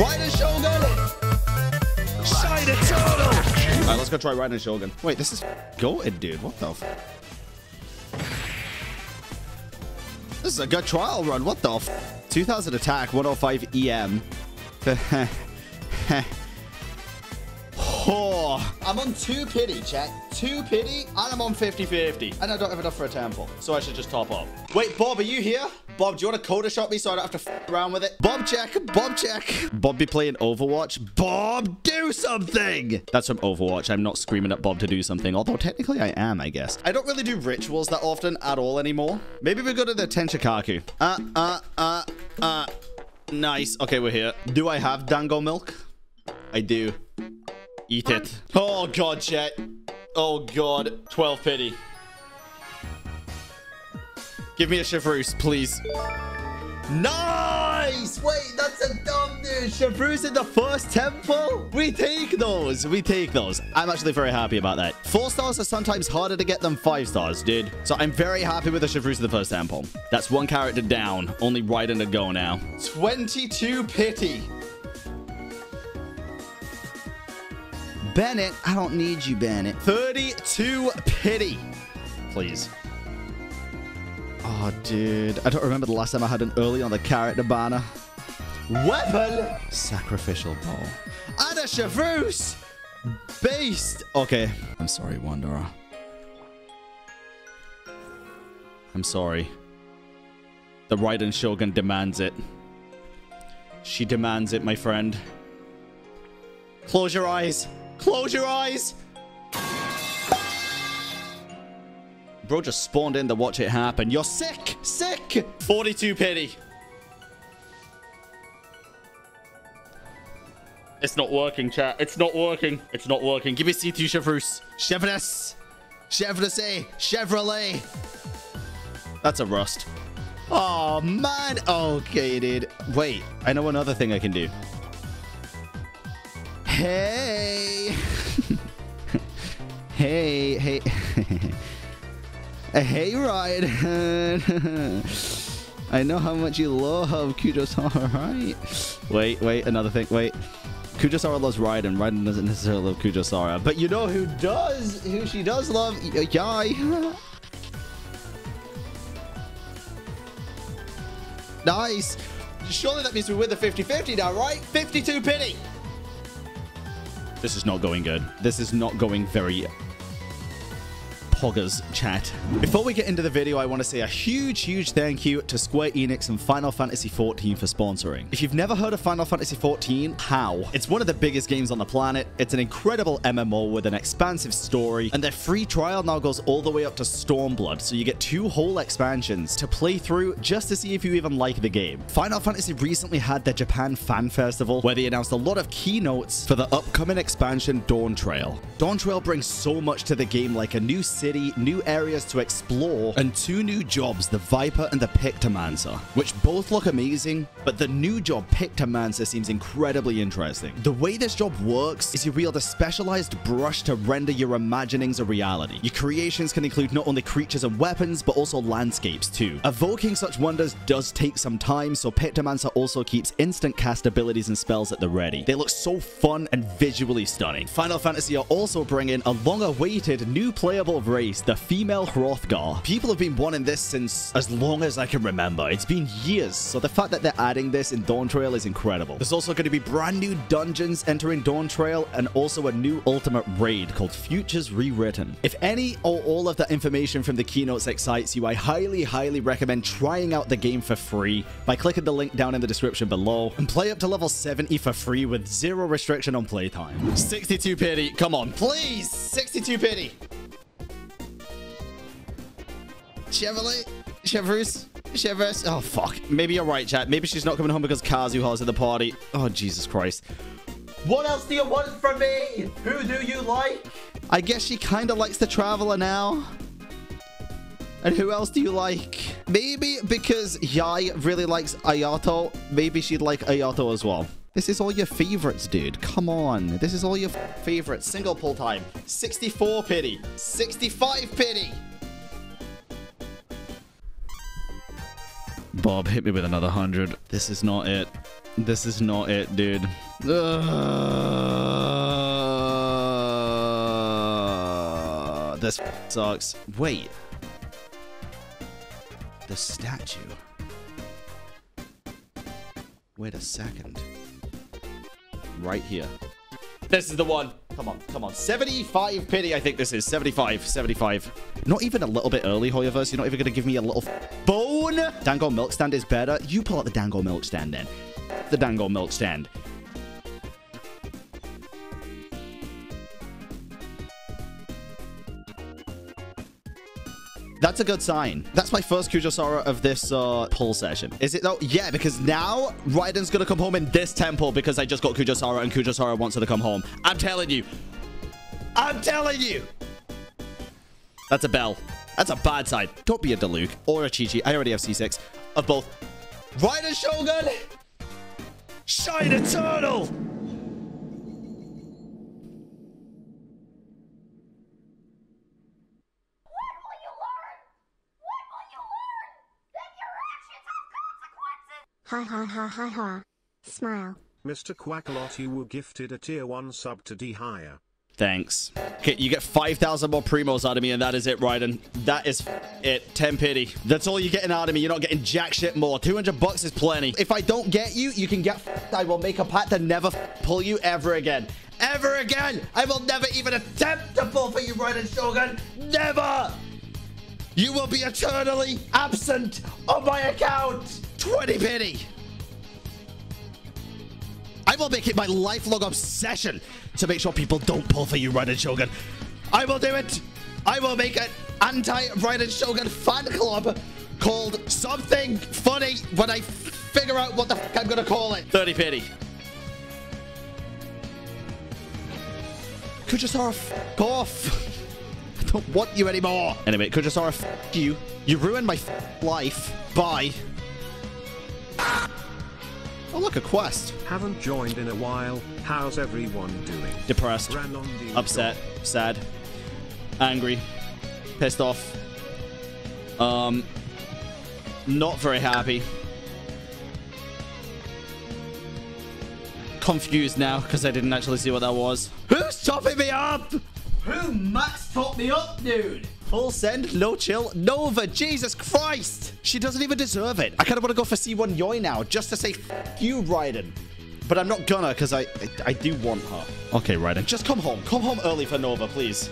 Raiden Shogun! Shine Eternal! Alright, let's go try Raiden Shogun. Wait, this is goated, dude. What the This is a good trial run. What the f 2000 attack, 105 EM. oh, I'm on two pity, chat. Two pity, and I'm on 50-50. And I don't have enough for a temple, so I should just top up. Wait, Bob, are you here? Bob, do you want to coda shot me so I don't have to f around with it? Bob check, Bob check. Bob be playing Overwatch. Bob, do something. That's from Overwatch. I'm not screaming at Bob to do something, although technically I am, I guess. I don't really do rituals that often at all anymore. Maybe we go to the Tenshukaku. Uh, uh, uh, uh. Nice. Okay, we're here. Do I have dango milk? I do. Eat it. Oh, God, chat. Oh, God. 12 pity. Give me a Chevreuse, please. Nice! Wait, that's a dumb dude. Chevreuse in the first temple? We take those. We take those. I'm actually very happy about that. Four stars are sometimes harder to get than five stars, dude. So I'm very happy with the Chevreuse in the first temple. That's one character down. Only Raiden to go now. 22 pity. Bennett, I don't need you, Bennett. 32 pity. Please. Oh, dude. I don't remember the last time I had an early on the character banner. Weapon! Sacrificial bow. Ada a Chevreuse! Beast! Okay. I'm sorry, Wanderer. I'm sorry. The Raiden Shogun demands it. She demands it, my friend. Close your eyes. Close your eyes. Bro just spawned in to watch it happen. You're sick. Sick. 42 pity. It's not working, chat. It's not working. It's not working. Give me C2 Chevreuse. Chevreuse. Chevrolet. Chevrolet. That's a rust. Oh, man. Okay, dude. Wait. I know another thing I can do. Hey. hey, hey. hey, Ryan. I know how much you love Kujou Sara, right? Wait, wait, another thing. Wait. Kujou Sara loves Raiden. Raiden doesn't necessarily love Kujou Sara. But you know who does? Who she does love? Yae. nice. Surely that means we're with the 50-50 now, right? 52 pity. This is not going good. This is not going very poggers chat. Before we get into the video, I want to say a huge, huge thank you to Square Enix and Final Fantasy XIV for sponsoring. If you've never heard of Final Fantasy XIV, how? It's one of the biggest games on the planet. It's an incredible MMO with an expansive story, and their free trial now goes all the way up to Stormblood, so you get two whole expansions to play through just to see if you even like the game. Final Fantasy recently had their Japan Fan Festival, where they announced a lot of keynotes for the upcoming expansion Dawntrail. Dawn Trail brings so much to the game like a new city city, new areas to explore, and two new jobs, the Viper and the Pictomancer, which both look amazing, but the new job, Pictomancer, seems incredibly interesting. The way this job works is you wield a specialized brush to render your imaginings a reality. Your creations can include not only creatures and weapons, but also landscapes too. Evoking such wonders does take some time, so Pictomancer also keeps instant cast abilities and spells at the ready. They look so fun and visually stunning. Final Fantasy are also bringing a long-awaited new playable race race, the female Hrothgar. People have been wanting this since as long as I can remember. It's been years, so the fact that they're adding this in Dawntrail is incredible. There's also going to be brand new dungeons entering Dawntrail and also a new ultimate raid called Futures Rewritten. If any or all of that information from the keynotes excites you, I highly, highly recommend trying out the game for free by clicking the link down in the description below and play up to level 70 for free with zero restriction on playtime. 62 pity, come on, please, 62 pity. Chevrolet? Chevreuse? Chevreuse? Oh, fuck. Maybe you're right, chat. Maybe she's not coming home because Kazuha's at the party. Oh, Jesus Christ. What else do you want from me? Who do you like? I guess she kind of likes the Traveler now. And who else do you like? Maybe because Yae really likes Ayato, maybe she'd like Ayato as well. This is all your favorites, dude. Come on. This is all your favorites. Single pull time. 64 pity. 65 pity. Bob, hit me with another 100. This is not it. This is not it, dude. This sucks. Wait. The statue. Wait a second. Right here. This is the one. Come on, come on. 75 pity, I think this is. 75, 75. Not even a little bit early, Hoyoverse. You're not even going to give me a little bone? Dango milk stand is better. You pull out the Dango milk stand then. The Dango milk stand. That's a good sign. That's my first Kujou Sara of this uh, pull session. Is it though? Yeah, because now Raiden's going to come home in this temple because I just got Kujou Sara and Kujou Sara wants her to come home. I'm telling you. I'm telling you. That's a bell. That's a bad sign. Don't be a Diluc or a Qiqi. I already have C6 of both. Raiden Shogun! Shine Eternal! What will you learn? What will you learn? That your actions have consequences! Ha ha ha ha ha. Smile. Mr. Quackalot, you were gifted a tier 1 sub to D higher. Thanks. Okay, you get 5,000 more primos out of me, and that is it, Raiden. That is it. 10 pity. That's all you're getting out of me. You're not getting jack shit more. 200 bucks is plenty. If I don't get you, you can get I will make a pact to never pull you ever again. Ever again! I will never even attempt to pull for you, Raiden Shogun! Never! You will be eternally absent on my account! 20 pity! I will make it my lifelong obsession to make sure people don't pull for you, Raiden Shogun. I will do it. I will make an anti-Raiden Shogun fan club called something funny when I figure out what the fuck I'm gonna call it. 30 pity. Kujou Sara, f off. I don't want you anymore. Anyway, Kujou Sara, f you. You ruined my f life. Bye. Oh, look, a quest. Haven't joined in a while. How's everyone doing? Depressed. Ran on upset, sad, angry, pissed off, um, not very happy, confused now because I didn't actually see what that was. Who's topping me up? Who max topped me up, dude? Full send, no chill, Nova, Jesus Christ! She doesn't even deserve it. I kind of want to go for C1 Yoi now, just to say F you, Raiden. But I'm not gonna, because I, I, I do want her. Okay, Raiden, just come home. Come home early for Nova, please.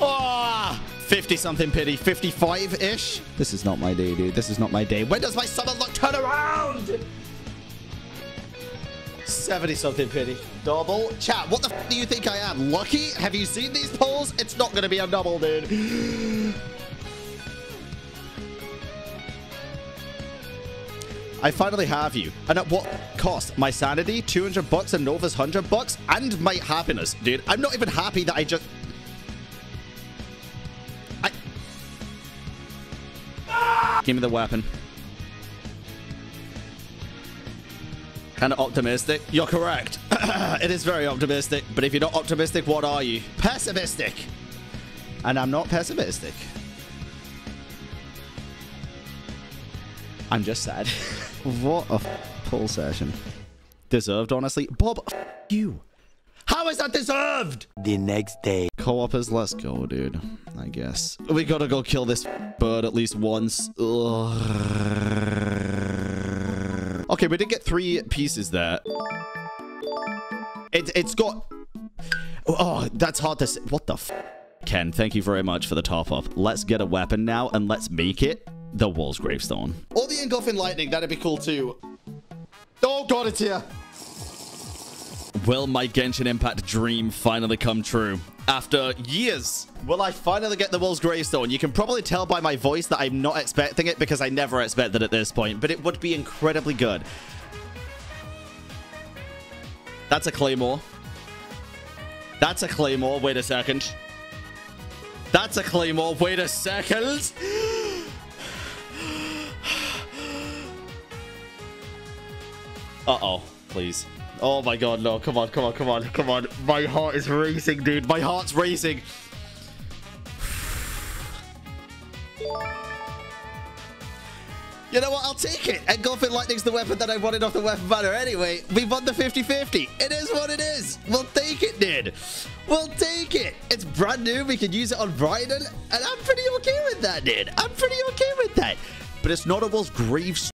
Ah! 50-something pity. 55-ish? This is not my day, dude. This is not my day. When does my summer luck turn around? 70-something pity. Double. Chat, what the f do you think I am? Lucky? Have you seen these polls? It's not going to be a double, dude. I finally have you. And at what cost? My sanity, 200 bucks, and Nova's 100 bucks, and my happiness, dude. I'm not even happy that I just... I... Give me the weapon. Kind of optimistic. You're correct. it is very optimistic. But if you're not optimistic, what are you? Pessimistic. And I'm not pessimistic. I'm just sad. what a pull session. Deserved, honestly. Bob, you. How is that deserved? The next day. Co-opers, let's go, dude. I guess. We gotta go kill this bird at least once. Ugh. Okay, we did get three pieces there. It, it's got... Oh, that's hard to say. What the f... Ken, thank you very much for the top off. Let's get a weapon now, and let's make it the Wolf's Gravestone. Or the Engulfing Lightning, that'd be cool too. Oh god, it's here. Will my Genshin Impact dream finally come true? After years, will I finally get the Wolf's Gravestone? You can probably tell by my voice that I'm not expecting it because I never expected at this point, but it would be incredibly good. That's a Claymore. That's a Claymore. Wait a second. That's a Claymore. Wait a second. Uh-oh. Please. Oh my god, no. Come on, come on, come on, come on. My heart is racing, dude. My heart's racing. You know what? I'll take it. Engulfing Lightning's the weapon that I wanted off the weapon banner anyway. We won the 50-50. It is what it is. We'll take it, dude. We'll take it. It's brand new. We can use it on Bryden. And I'm pretty okay with that, dude. I'm pretty okay with that. But it's not a Notable's Greaves